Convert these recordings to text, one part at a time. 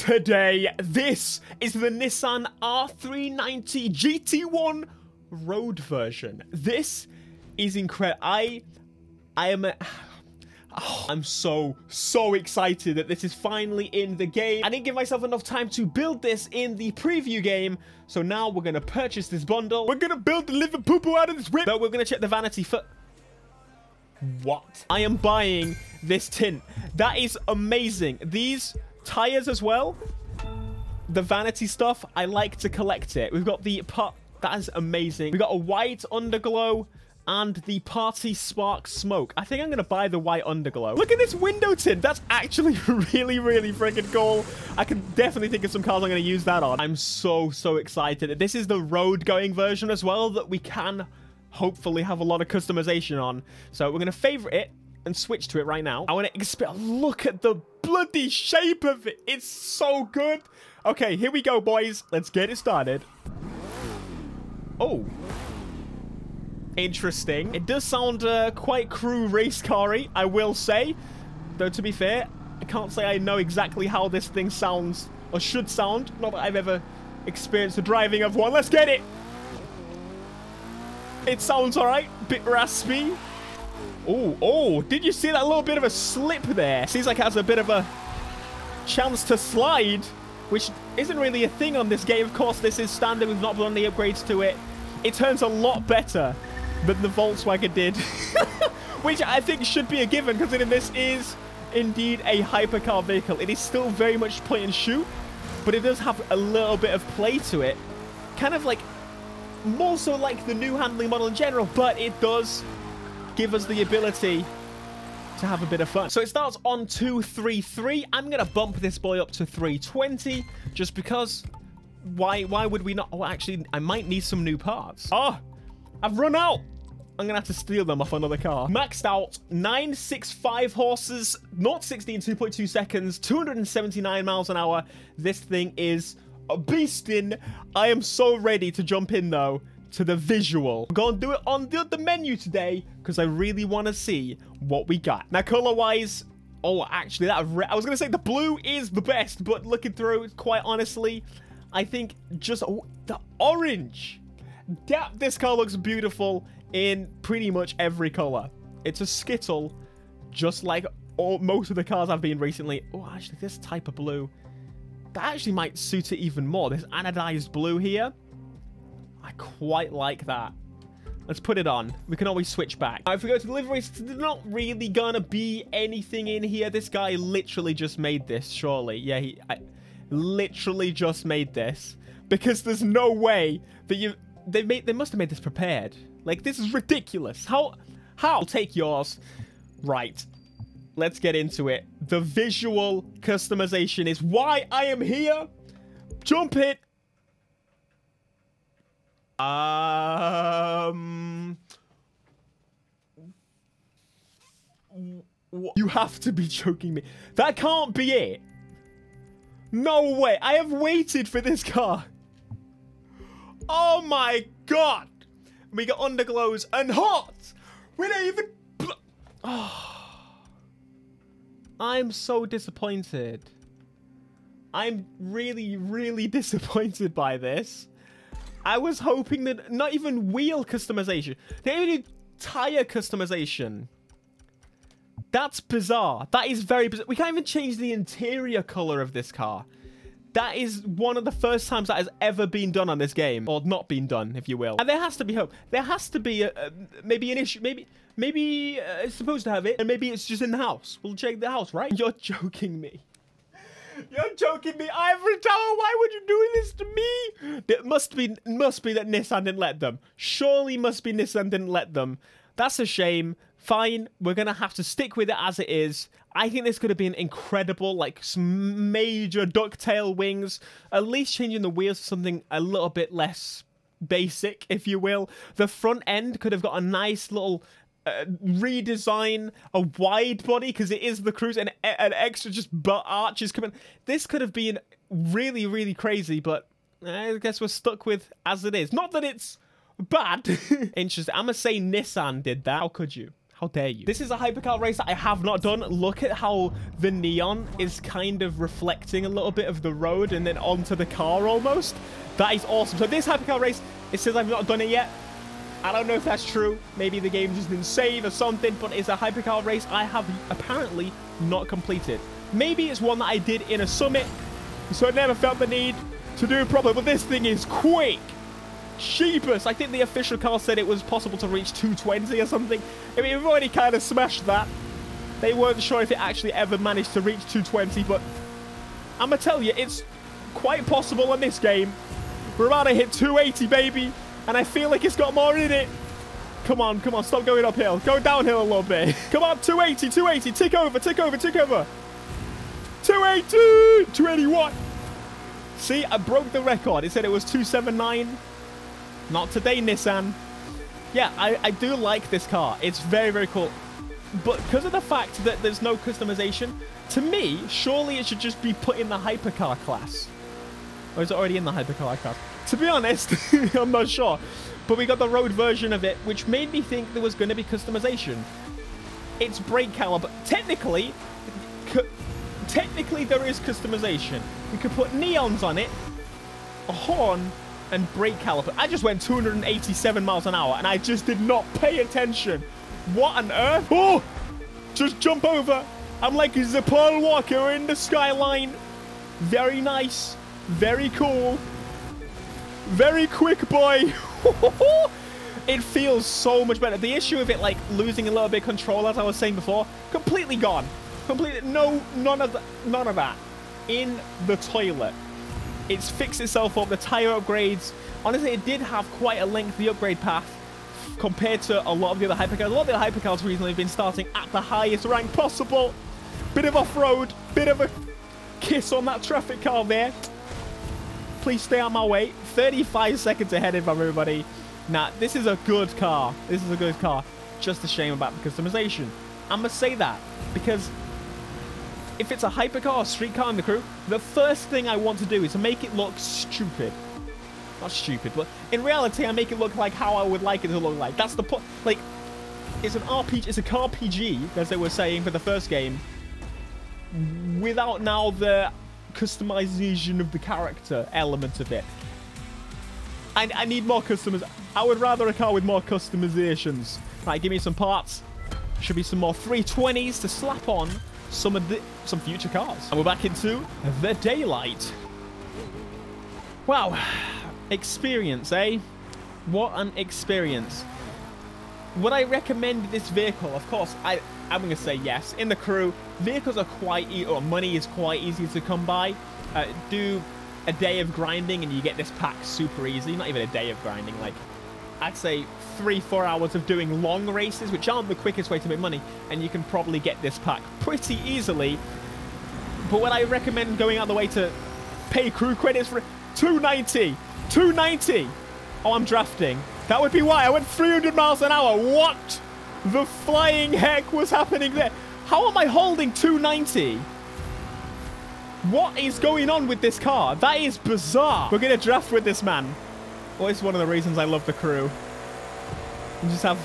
today. This is the Nissan R390 GT1 road version. This is incredible. I, I am... A, Oh, I'm so, so excited that this is finally in the game. I didn't give myself enough time to build this in the preview game, so now we're going to purchase this bundle. We're going to build the liver poo-poo out of this whip, but we're going to check the vanity for... What? I am buying this tint. That is amazing. These tires as well, the vanity stuff, I like to collect it. We've got the part... That is amazing. We've got a white underglow and the Party Spark Smoke. I think I'm going to buy the white underglow. Look at this window tint. That's actually really, really freaking cool. I can definitely think of some cars I'm going to use that on. I'm so, so excited. This is the road-going version as well that we can hopefully have a lot of customization on. So we're going to favorite it and switch to it right now. I want to expect. Look at the bloody shape of it. It's so good. Okay, here we go, boys. Let's get it started. Oh, interesting. It does sound uh, quite crew race car I will say. Though, to be fair, I can't say I know exactly how this thing sounds or should sound. Not that I've ever experienced the driving of one. Let's get it! It sounds alright. Bit raspy. Oh, oh, did you see that little bit of a slip there? Seems like it has a bit of a chance to slide, which isn't really a thing on this game. Of course, this is standard. We've not done any upgrades to it. It turns a lot better than the Volkswagen did. Which I think should be a given, considering this is indeed a hypercar vehicle. It is still very much point and shoot, but it does have a little bit of play to it. Kind of like, more so like the new handling model in general, but it does give us the ability to have a bit of fun. So it starts on 233. I'm going to bump this boy up to 320 just because why why would we not? Oh, actually, I might need some new parts. Oh, I've run out. I'm going to have to steal them off another car. Maxed out, 965 horses, not 16, 2.2 seconds, 279 miles an hour. This thing is a beastin'. I am so ready to jump in, though, to the visual. I'm going to do it on the, the menu today because I really want to see what we got. Now, color-wise, oh, actually, that I was going to say the blue is the best, but looking through, quite honestly, I think just oh, the orange yeah, this car looks beautiful in pretty much every color. It's a Skittle, just like all, most of the cars I've been recently. Oh, actually, this type of blue, that actually might suit it even more. This anodized blue here, I quite like that. Let's put it on. We can always switch back. If we go to deliveries, liveries, there's not really gonna be anything in here. This guy literally just made this, surely. Yeah, he I, literally just made this. Because there's no way that you they made they must have made this prepared. Like this is ridiculous. How how I'll take yours. Right. Let's get into it. The visual customization is why I am here. Jump it. Um You have to be joking me. That can't be it. No way. I have waited for this car. Oh my god! We got underglows and hot! We don't even... Oh. I'm so disappointed. I'm really, really disappointed by this. I was hoping that not even wheel customization. They even do tire customization. That's bizarre. That is very bizarre. We can't even change the interior color of this car. That is one of the first times that has ever been done on this game, or not been done, if you will. And there has to be hope. There has to be a, a maybe an issue. Maybe maybe uh, it's supposed to have it, and maybe it's just in the house. We'll check the house, right? You're joking me. You're joking me, Ivory Tower. Why would you do this to me? It must be must be that Nissan didn't let them. Surely must be Nissan didn't let them. That's a shame. Fine, we're gonna have to stick with it as it is. I think this could have been incredible, like some major ducktail wings. At least changing the wheels to something a little bit less basic, if you will. The front end could have got a nice little uh, redesign, a wide body because it is the cruise, and an extra just butt arches coming. This could have been really, really crazy, but I guess we're stuck with as it is. Not that it's bad. Interesting. I'm gonna say Nissan did that. How could you? How dare you? This is a hypercar race that I have not done. Look at how the neon is kind of reflecting a little bit of the road and then onto the car almost. That is awesome. So this hypercar race, it says I've not done it yet. I don't know if that's true. Maybe the game just didn't save or something, but it's a hypercar race I have apparently not completed. Maybe it's one that I did in a summit, so I never felt the need to do properly, but this thing is quick. Cheapest. I think the official car said it was possible to reach 220 or something. I mean, we've already kind of smashed that. They weren't sure if it actually ever managed to reach 220, but I'm going to tell you, it's quite possible in this game. We're about to hit 280, baby, and I feel like it's got more in it. Come on, come on, stop going uphill. Go downhill a little bit. Come on, 280, 280, tick over, tick over, tick over. 280, 281. See, I broke the record. It said it was 279. Not today, Nissan. Yeah, I, I do like this car. It's very, very cool. But because of the fact that there's no customization, to me, surely it should just be put in the hypercar class. Or is it already in the hypercar class? To be honest, I'm not sure. But we got the road version of it, which made me think there was going to be customization. It's brake caliper. Technically, technically there is customization. We could put neons on it, a horn, and brake caliper. I just went 287 miles an hour, and I just did not pay attention. What on earth? Oh! Just jump over. I'm like a Paul Walker in the skyline. Very nice. Very cool. Very quick, boy. it feels so much better. The issue of it, like, losing a little bit of control, as I was saying before, completely gone. Completely, no, none of, that. none of that. In the toilet. It's fixed itself up. The tire upgrades. Honestly, it did have quite a lengthy upgrade path compared to a lot of the other hypercars. A lot of the other hypercars recently have been starting at the highest rank possible. Bit of off-road. Bit of a kiss on that traffic car there. Please stay on my way. 35 seconds ahead of everybody. Now, this is a good car. This is a good car. Just a shame about the customization. I must say that because if it's a hypercar or street car in the crew, the first thing I want to do is to make it look stupid. Not stupid, but in reality, I make it look like how I would like it to look like. That's the point. Like, it's an RPG, it's a car PG, as they were saying for the first game, without now the customization of the character element of it. I, I need more customers. I would rather a car with more customizations. Right, give me some parts. Should be some more 320s to slap on some of the some future cars. And we're back into the daylight. Wow. Experience, eh? What an experience. Would I recommend this vehicle? Of course, I, I'm going to say yes. In the crew, vehicles are quite, e or money is quite easy to come by. Uh, do a day of grinding and you get this pack super easy. Not even a day of grinding, like I'd say three, four hours of doing long races, which aren't the quickest way to make money, and you can probably get this pack pretty easily. But when I recommend going out the way to pay crew credits for 290, 290. Oh, I'm drafting. That would be why I went 300 miles an hour. What the flying heck was happening there? How am I holding 290? What is going on with this car? That is bizarre. We're going to draft with this man. Well, it's one of the reasons I love the crew. You just have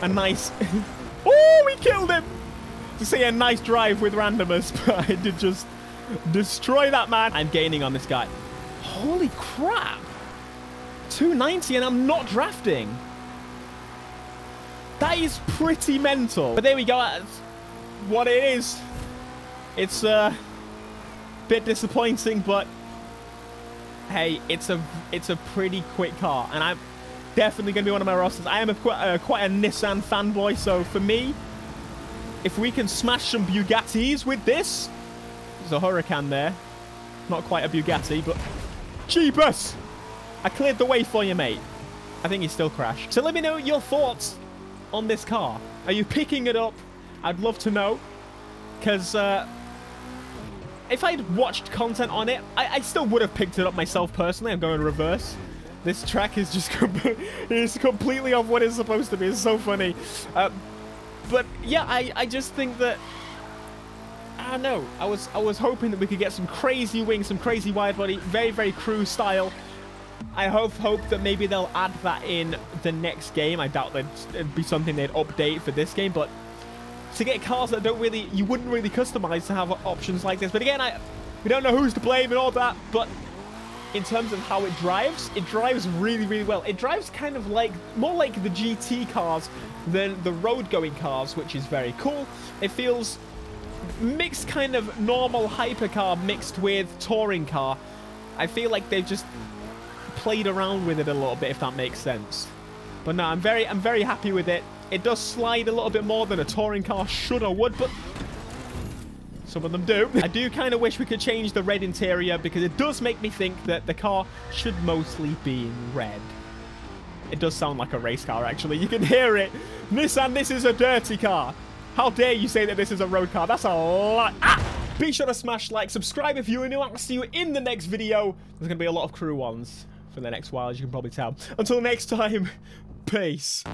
a nice... oh, we killed him! To see a nice drive with randomers, but I did just destroy that man. I'm gaining on this guy. Holy crap! 290 and I'm not drafting. That is pretty mental. But there we go. That's what it is. It's a uh, bit disappointing, but hey, it's a it's a pretty quick car, and I'm definitely going to be one of my rosters. I am a, uh, quite a Nissan fanboy, so for me, if we can smash some Bugattis with this, there's a Huracan there. Not quite a Bugatti, but cheapest. I cleared the way for you, mate. I think he still crashed. So let me know your thoughts on this car. Are you picking it up? I'd love to know. Because uh, if I'd watched content on it, I, I, still would have picked it up myself personally. I'm going reverse. This track is just is completely off what it's supposed to be. It's so funny. Uh, but yeah, I, I just think that I don't know. I was I was hoping that we could get some crazy wings, some crazy wide body, very very crew style. I hope hope that maybe they'll add that in the next game. I doubt it'd be something they'd update for this game, but to get cars that don't really, you wouldn't really customize to have options like this. But again, I we don't know who's to blame and all that, but in terms of how it drives, it drives really, really well. It drives kind of like, more like the GT cars than the road-going cars, which is very cool. It feels mixed kind of normal hypercar mixed with touring car. I feel like they've just played around with it a little bit, if that makes sense. But no, I'm very, I'm very happy with it. It does slide a little bit more than a touring car should or would, but some of them do. I do kind of wish we could change the red interior because it does make me think that the car should mostly be in red. It does sound like a race car, actually. You can hear it. Nissan, this is a dirty car. How dare you say that this is a road car? That's a lot. Ah! Be sure to smash like, subscribe if you're new. I'll see you in the next video. There's going to be a lot of crew ones for the next while, as you can probably tell. Until next time, peace.